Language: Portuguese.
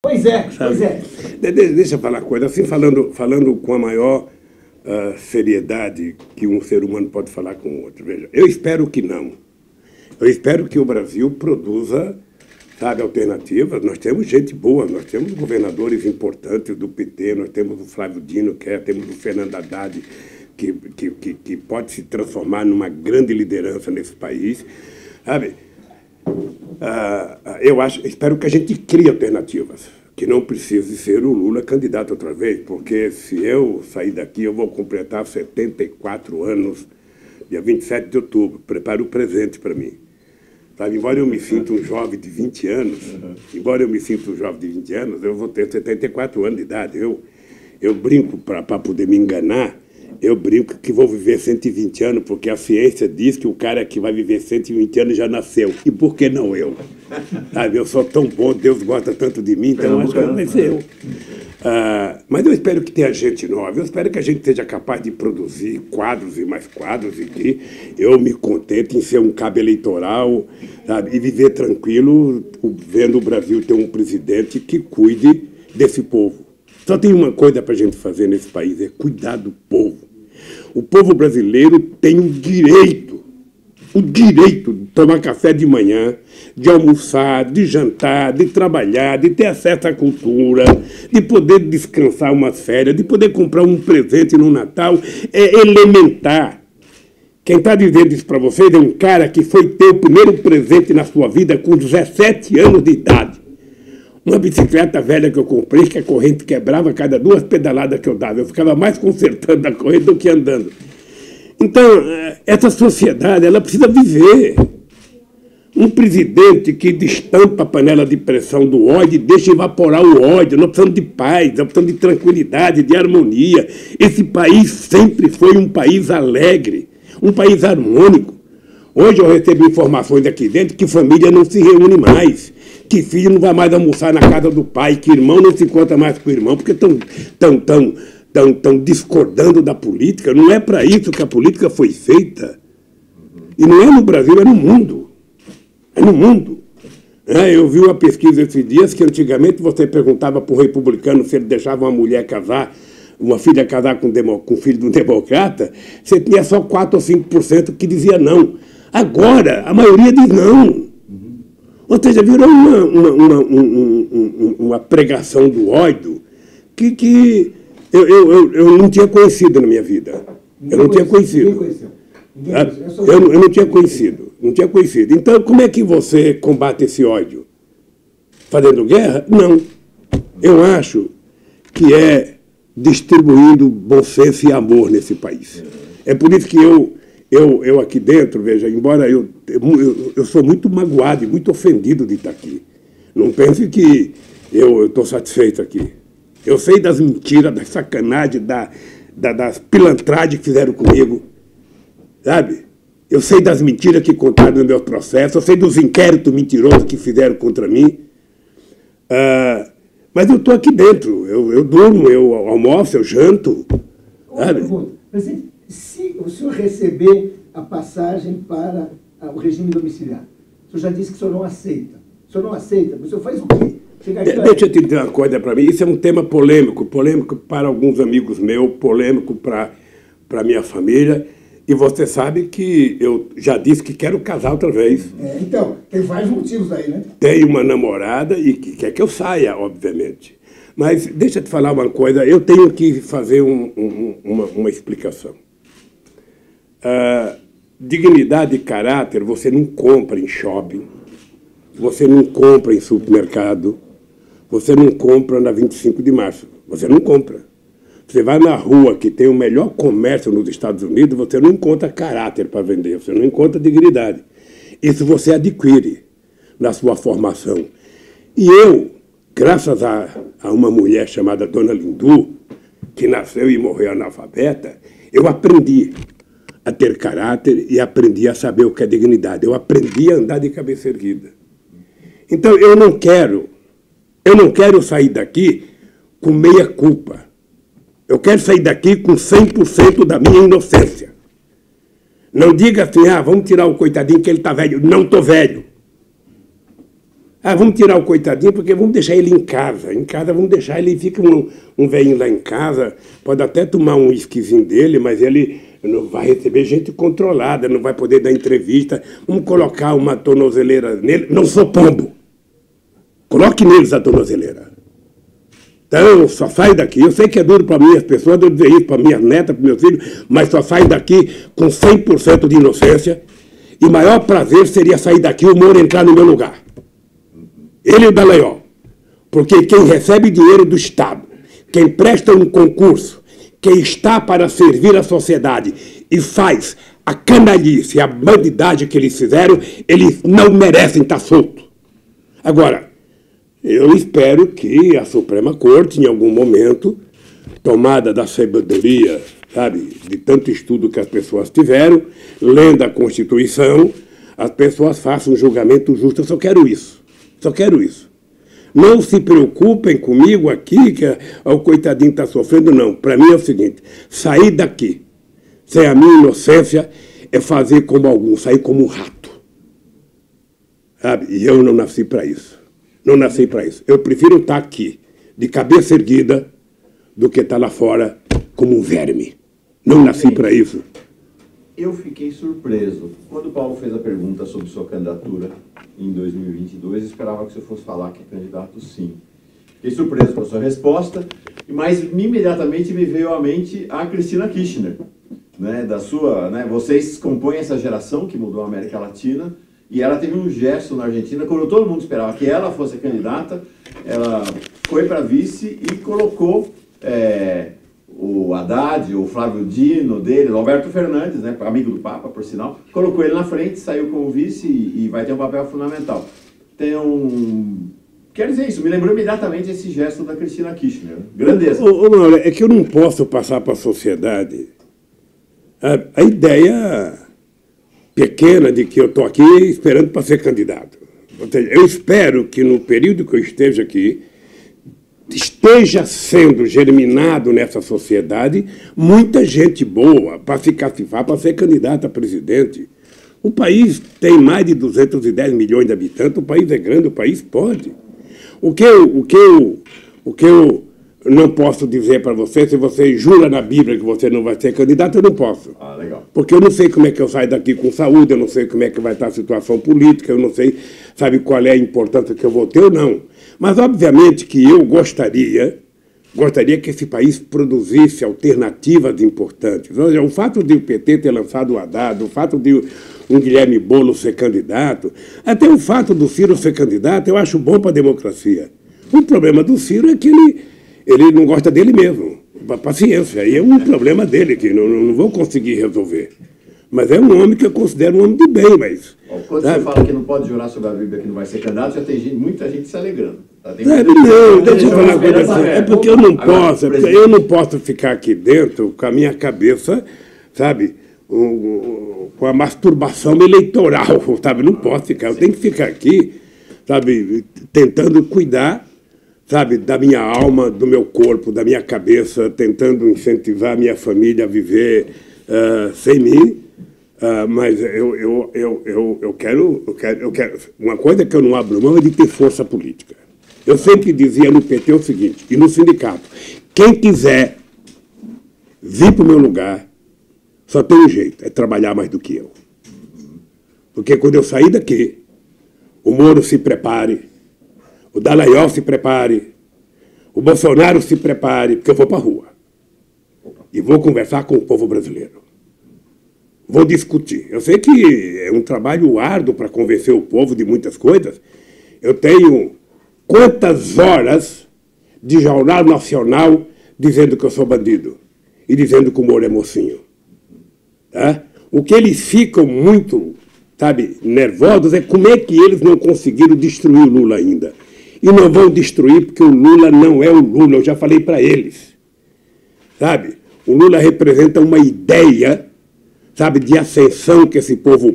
Pois é, pois é. De- Deixa eu falar uma coisa, assim, falando, falando com a maior ah, seriedade que um ser humano pode falar com o outro. Veja, eu espero que não. Eu espero que o Brasil produza, sabe, alternativas. Nós temos gente boa, nós temos governadores importantes do PT, nós temos o Flávio Dino, que é, temos o Fernando Haddad, que, que, que, que pode se transformar numa grande liderança nesse país, sabe? Ah, ah, eu acho, espero que a gente crie alternativas, que não precise ser o Lula candidato outra vez, porque se eu sair daqui, eu vou completar 74 anos, dia 27 de outubro. Prepare o presente para mim. Sabe, embora eu me sinta um jovem de 20 anos, embora eu me sinta um jovem de 20 anos, eu vou ter 74 anos de idade. Eu, eu brinco para poder me enganar, eu brinco que vou viver 120 anos, porque a ciência diz que o cara que vai viver 120 anos já nasceu. E por que não eu? Sabe, eu sou tão bom, Deus gosta tanto de mim, então acho que vai ser eu. Ah, mas eu espero que tenha gente nova, eu espero que a gente seja capaz de produzir quadros e mais quadros, e que eu me contente em ser um cabo eleitoral sabe, e viver tranquilo, vendo o Brasil ter um presidente que cuide desse povo. Só tem uma coisa para a gente fazer nesse país, é cuidar do povo. O povo brasileiro tem o direito, o direito de tomar café de manhã, de almoçar, de jantar, de trabalhar, de ter acesso à cultura, de poder descansar umas férias, de poder comprar um presente no Natal. É elementar. Quem está dizendo isso para vocês é um cara que foi ter o primeiro presente na sua vida com 17 anos de idade. Uma bicicleta velha que eu comprei, que a corrente quebrava cada duas pedaladas que eu dava. Eu ficava mais consertando a corrente do que andando. Então, eh, essa sociedade, ela precisa viver. Um presidente que destampa a panela de pressão do ódio e deixa evaporar o ódio. Nós precisamos de paz, nós precisamos de tranquilidade, de harmonia. Esse país sempre foi um país alegre, um país harmônico. Hoje eu recebi informações aqui dentro que família não se reúne mais, que filho não vai mais almoçar na casa do pai, que irmão não se encontra mais com o irmão, porque estão tão, tão, tão, tão discordando da política. Não é para isso que a política foi feita. E não é no Brasil, é no mundo. É no mundo. É, eu vi uma pesquisa esses dias que antigamente você perguntava para o republicano se ele deixava uma mulher casar, uma filha casar com, o filho de um democrata, você tinha só 4 ou 5% que dizia não. Agora, a maioria diz não. Ou seja, virou uma, uma, uma, um- um- um- uma pregação do ódio que, que eu, eu, eu, eu não tinha conhecido na minha vida. Eu não tinha conhecido. Ninguém. Ninguém Ah, Eu, eu não tinha conhecido, não tinha conhecido. Então, como é que você combate esse ódio? Fazendo guerra? Não. Eu acho que é distribuindo bom senso e amor nesse país. É por isso que eu, eu, eu aqui dentro, veja, embora eu, eu, eu sou muito magoado e muito ofendido de estar aqui. Não pense que eu estou satisfeito aqui. Eu sei das mentiras, das sacanagens, da, da, das pilantragens que fizeram comigo sabe? Eu sei das mentiras que contaram no meu processo, eu sei dos inquéritos mentirosos que fizeram contra mim. Ah, mas eu estou aqui dentro, eu, eu durmo, eu almoço, eu janto. Sabe? Presidente, se o senhor receber a passagem para ah, o regime domiciliar, o senhor já disse que o senhor não aceita. O senhor não aceita, o senhor faz o quê? Deixa eu te dizer uma coisa para mim, isso é um tema polêmico, polêmico para alguns amigos meus, polêmico para a minha família. E você sabe que eu já disse que quero casar outra vez. é, então, tem vários motivos aí, né? Tenho uma namorada e que quer que eu saia, obviamente. Mas deixa eu te falar uma coisa, eu tenho que fazer um- um- uma, uma explicação. Ah, dignidade e caráter você não compra em shopping, você não compra em supermercado, você não compra na 25 de março, você não compra. Você vai na rua que tem o melhor comércio nos Estados Unidos, você não encontra caráter para vender, você não encontra dignidade. Isso você adquire na sua formação. E eu, graças a, a uma mulher chamada Dona Lindu, que nasceu e morreu analfabeta, eu aprendi a ter caráter e aprendi a saber o que é dignidade. Eu aprendi a andar de cabeça erguida. Então eu não quero, eu não quero sair daqui com meia culpa. Eu quero sair daqui com 100% da minha inocência. Não diga assim, ah, vamos tirar o coitadinho que ele está velho. Não estou velho. Ah, vamos tirar o coitadinho porque vamos deixar ele em casa. Em casa vamos deixar ele, fica um, um velhinho lá em casa, pode até tomar um esquisinho dele, mas ele não vai receber gente controlada, não vai poder dar entrevista. Vamos colocar uma tornozeleira nele. Não sou pombo. Coloque neles a tornozeleira. Então, só sai daqui. Eu sei que é duro para mim, as pessoas, eu dizer isso para minha neta, para meus filhos, mas só sai daqui com 100% de inocência. E maior prazer seria sair daqui o Moro entrar no meu lugar. Ele e o Dallagnol. Porque quem recebe dinheiro do Estado, quem presta um concurso, quem está para servir a sociedade e faz a canalice, a bandidagem que eles fizeram, eles não merecem estar soltos. Agora, eu espero que a Suprema Corte, em algum momento, tomada da sabedoria, sabe, de tanto estudo que as pessoas tiveram, lendo a Constituição, as pessoas façam um julgamento justo. Eu só quero isso. Só quero isso. Não se preocupem comigo aqui, que o coitadinho está sofrendo, não. Para mim é o seguinte: sair daqui, sem a minha inocência, é fazer como alguns, sair como um rato. Sabe? E eu não nasci para isso. Não nasci para isso. Eu prefiro estar tá aqui, de cabeça erguida, do que estar tá lá fora como um verme. Não nasci para isso. Eu fiquei surpreso. Quando o Paulo fez a pergunta sobre sua candidatura em 2022, eu esperava que você fosse falar que é candidato sim. Fiquei surpreso com a sua resposta, mas imediatamente me veio à mente a Cristina Kirchner. Né, da sua, né, vocês compõem essa geração que mudou a América Latina, e ela teve um gesto na Argentina, quando todo mundo esperava que ela fosse candidata, ela foi para vice e colocou é, o Haddad, o Flávio Dino dele, Roberto Fernandes, né, amigo do Papa, por sinal, colocou ele na frente, saiu como vice e, e vai ter um papel fundamental. Tem um... Quer dizer isso, me lembrou imediatamente esse gesto da Cristina Kirchner. Grandeza. Ô, ô, Mauro, é que eu não posso passar para a sociedade a, a ideia pequena de que eu estou aqui esperando para ser candidato. Eu espero que no período que eu esteja aqui, esteja sendo germinado nessa sociedade muita gente boa para se cacifar para ser candidato a presidente. O país tem mais de 210 milhões de habitantes, o país é grande, o país pode. O que o que eu, o que eu não posso dizer para você, se você jura na Bíblia que você não vai ser candidato, eu não posso. Ah, legal. Porque eu não sei como é que eu saio daqui com saúde, eu não sei como é que vai estar a situação política, eu não sei, sabe, qual é a importância que eu vou ter ou não. Mas, obviamente, que eu gostaria, gostaria que esse país produzisse alternativas importantes. O fato de o PT ter lançado o Haddad, o fato de um Guilherme Bolo ser candidato, até o fato do Ciro ser candidato, eu acho bom para a democracia. O problema do Ciro é que ele, ele não gosta dele mesmo. Paciência, aí é um problema dele que não, não vou conseguir resolver. Mas é um homem que eu considero um homem de bem, mas. Quando sabe? você fala que não pode jurar sobre a Bíblia que não vai ser candidato, já tem gente, muita gente se alegrando. Tá? não, deixa eu falar uma coisa É porque eu não posso, é eu não posso ficar aqui dentro com a minha cabeça, sabe, com a masturbação eleitoral, sabe? Não posso ficar. Eu tenho que ficar aqui, sabe, tentando cuidar, sabe, da minha alma, do meu corpo, da minha cabeça, tentando incentivar minha família a viver uh, sem mim Uh, mas eu, eu, eu, eu, eu, quero, eu, quero, eu quero. Uma coisa que eu não abro mão é de ter força política. Eu sempre dizia no PT o seguinte, e no sindicato: quem quiser vir para o meu lugar, só tem um jeito, é trabalhar mais do que eu. Porque quando eu sair daqui, o Moro se prepare, o Dallagnol se prepare, o Bolsonaro se prepare, porque eu vou para a rua. E vou conversar com o povo brasileiro vou discutir. Eu sei que é um trabalho árduo para convencer o povo de muitas coisas. Eu tenho quantas horas de jornal nacional dizendo que eu sou bandido e dizendo que o Moro é mocinho. Tá? O que eles ficam muito, sabe, nervosos é como é que eles não conseguiram destruir o Lula ainda. E não vão destruir porque o Lula não é o Lula, eu já falei para eles. Sabe? O Lula representa uma ideia sabe, de ascensão que esse povo